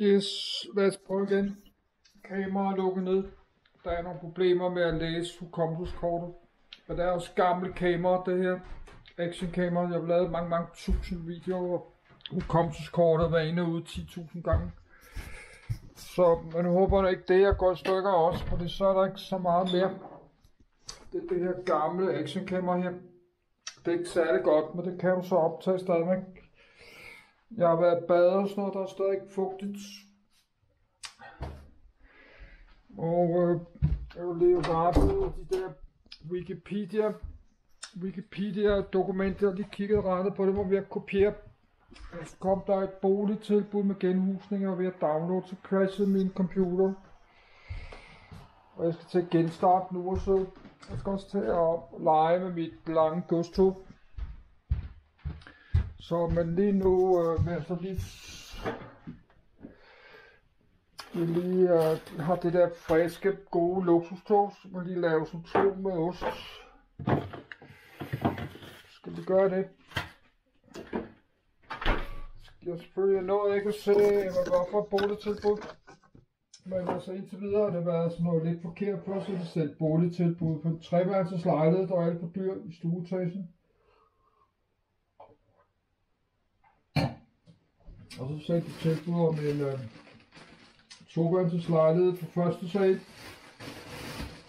Yes, lad os prøve igen. Kameraet er lukket ned. Der er nogle problemer med at læse hukommelseskortet. Og det er også gamle kamera, det her. Actionkamera. Jeg har lavet mange, mange tusind videoer. Hukommelseskortet var inde ude 10.000 gange. Så, men jeg håber ikke det, jeg går i stykker også, for så er der ikke så meget mere. Det er det her gamle actionkamera her. Det er ikke særlig godt, men det kan jo så optage stadigvæk. Jeg har været badet og sådan noget, der er stadig fugtigt. Og øh, jeg vil lige bare på de der Wikipedia, Wikipedia dokumenter, jeg lige kiggede rettet på det, hvor vi kopiere. kopieret. Så kom der et boligtilbud med genhusning, og ved at downloade, så crashede min computer. Og jeg skal til at genstarte nu, og så jeg skal også til at lege med mit lange godstog. Så men lige nu, øh, mens jeg lige, jeg lige øh, har det der friske, gode luksustoast, så må lige lave sådan to med ost. Skal vi gøre det? Jeg selvfølgelig noget ikke at se, hvad var for et boligtilbud. Men altså indtil videre har det været sådan noget lidt forkert for, så det sendte boligtilbud på en treværelseslejlighed, der er alt for dyr i stueetagen. Og så sagde de tilbud om en øh, toværelseslejlighed på første sal.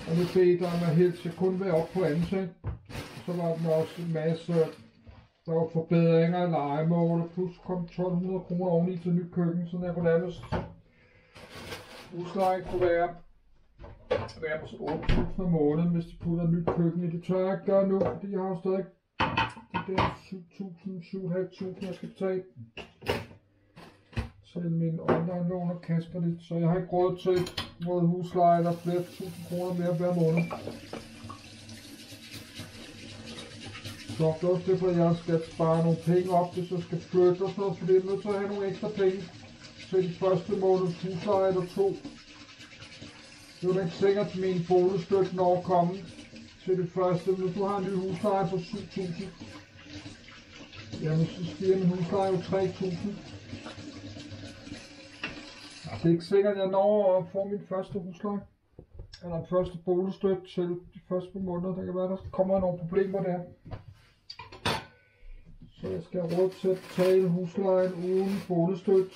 Og det bedte der, at helst skal kun være op på anden sal. Så var der også en masse der var forbedringer af legemål, og plus kom 1200 kroner oveni til nyt køkken, så jeg kunne nærmest husleje kunne være, være på 8.000 om måneden, hvis de putter nyt køkken i. Det tør jeg ikke gøre nu, fordi jeg har jo stadig de der 7.000, 7.500, jeg skal betale til min online lån og Kasper så jeg har ikke råd til både husleje eller flere tusind kroner mere hver måned. Så det er også derfor, at jeg skal spare nogle penge op, hvis jeg skal flytte og sådan noget, fordi jeg er nødt til at have nogle ekstra penge til de første måneds husleje eller to. Det er jo ikke sikkert, at min boligstøtte når at komme til det første. Hvis du har en ny husleje på 7.000, jamen så stiger min husleje jo 3.000. Det er ikke sikkert, at jeg når at få min første husleje. Eller første boligstøtte til de første par måneder. Der kan være, der kommer nogle problemer der. Så jeg skal have råd til at betale huslejen uden boligstøtte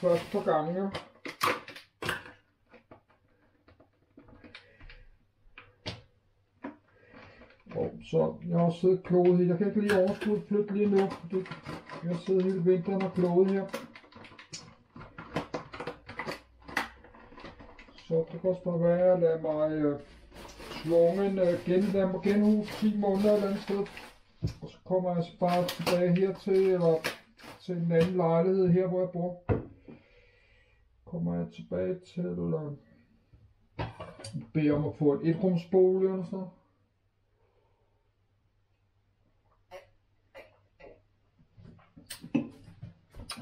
først på gange. Og så jeg har også siddet kloget her. Jeg kan ikke lige overskue at flytte lige nu, fordi jeg sidder hele vinteren og kloget her. Så det kan også være at lade mig øh, tvungen øh, gen, lade mig genhuse 10 måneder eller andet sted. Og så kommer jeg så bare tilbage hertil, eller til en anden lejlighed her, hvor jeg bor. Kommer jeg tilbage til øh, beder om at få en etrumsbolig eller sådan noget.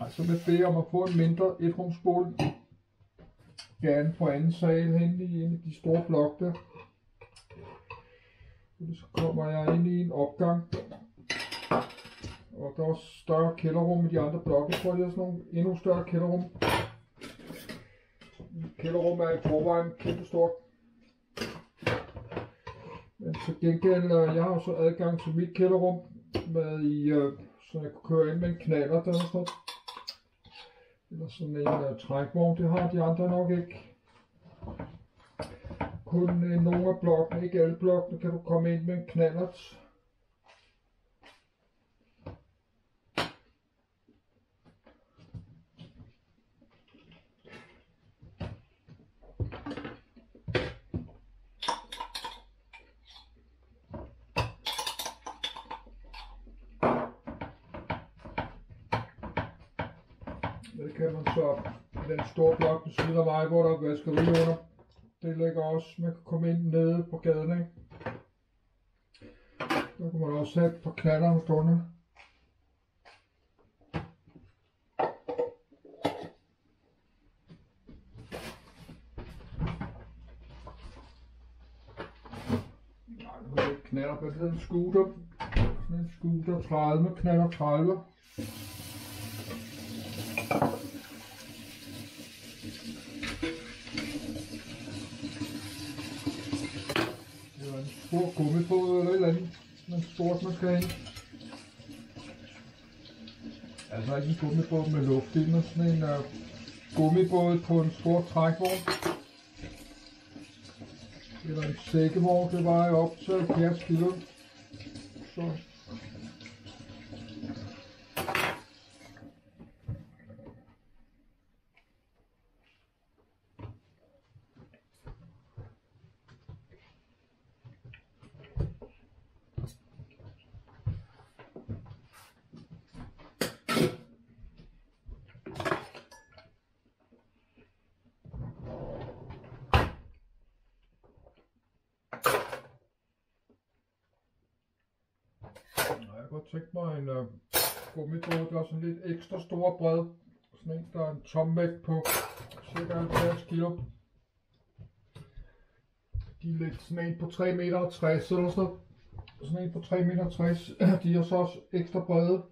Altså vil bede om at få en mindre etrumsbolig. Gerne på anden sal hen i en af de store blokke der. Så kommer jeg ind i en opgang. Og der er også større kælderrum i de andre blokke. Jeg tror, det er sådan nogle endnu større kælderrum. Kælderrum er i forvejen kæmpe stort. Men til gengæld, øh, jeg har så adgang til mit kælderrum med i, øh, så jeg kunne køre ind med en knaller der er sådan eller sådan en uh, trækvogn, det har de andre nok ikke. Kun uh, nogle af blokkene, ikke alle blokkene, kan du komme ind med en knallert. Det kan man så den store blok ved siden af mig, hvor der er vaskeri under. Det ligger også, man kan komme ind nede på gaden, ikke? Der kan man også have et par knaller stående. Nej, nu er det en scooter. Sådan en scooter 30, knaller 30 stor gummi på eller et eller andet. Man sport man skal have. Altså ikke en gummibåd med luft i, men sådan en øh, uh, gummibåd på en stor trækvogn. Eller en sækkevogn, det vejer op til 70 kilo. Så godt tænke mig en øh, uh, gummibåd, der er sådan lidt ekstra stor og bred. Sådan en, der er en tomvægt på cirka 70 kilo. De er lidt sådan en på 3 meter 60 eller sådan noget. Sådan en på 3 meter 60. De er så også ekstra brede.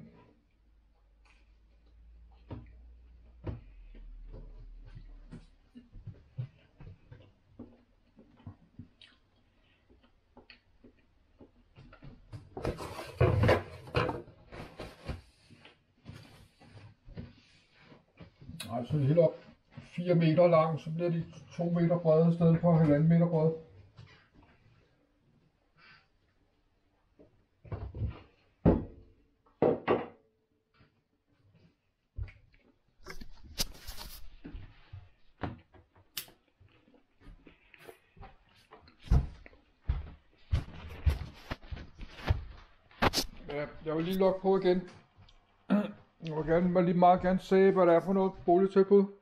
Altså helt op 4 meter lang, så bliver de 2 meter brede i stedet for 1,5 meter brede. Ja, jeg vil lige lukke på igen. Jeg vil gerne, vil lige meget gerne se, hvad det er for noget boligtilbud.